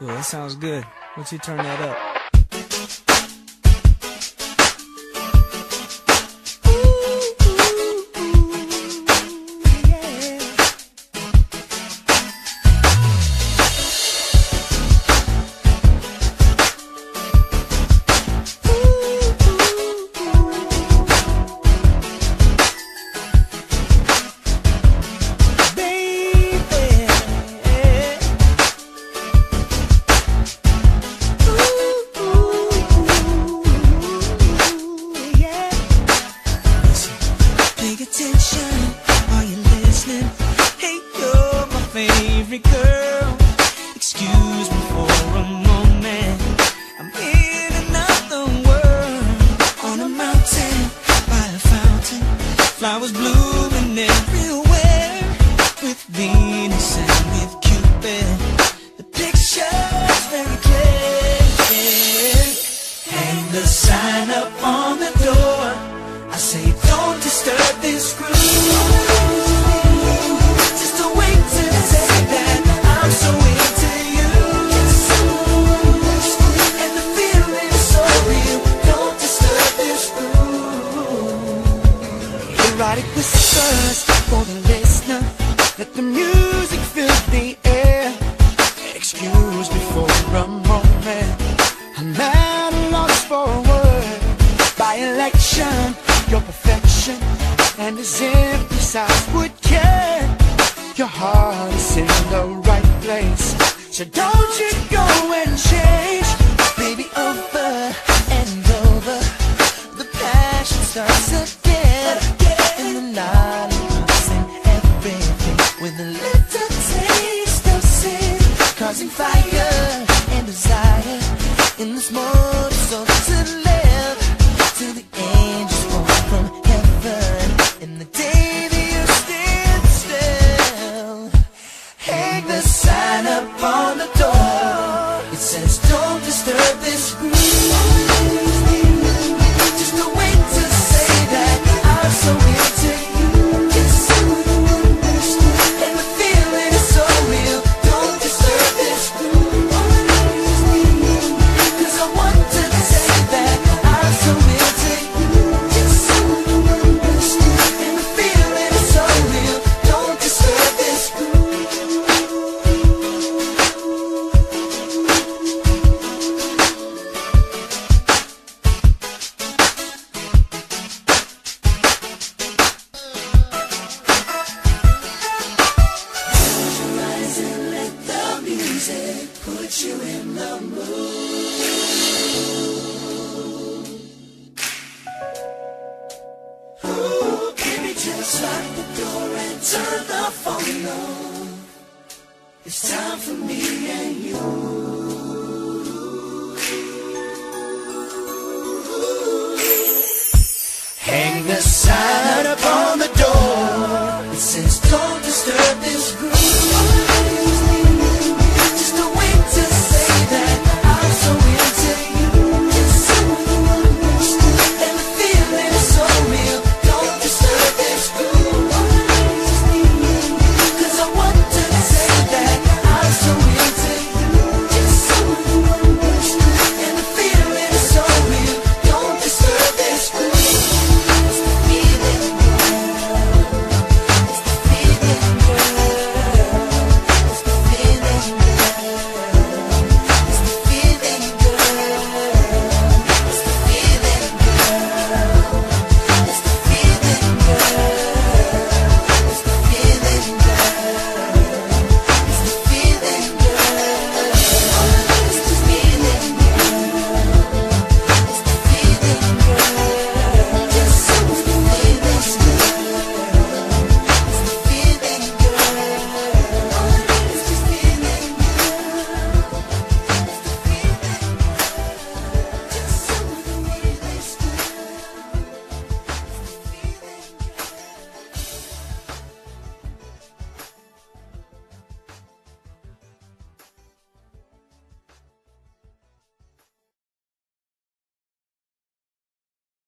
Yo, that sounds good. Once you turn that up. Everywhere. With Venus and with Cupid. The picture's very clear. Hang the sign up on the door. I say, Erotic whispers for the listener. Let the music fill the air. Excuse me for a moment. I'm at a loss for a word. By election, your perfection, and as emphasized would care. Your heart is in the right place, so don't you go and change, baby. Over and over, the passion starts again, with a little taste of sin, causing fire and desire in this mortal soul to You in the mood. Ooh, just lock the door and turn the phone. It's time for me and you. Hang the sign upon the door. It says, don't disturb this groove.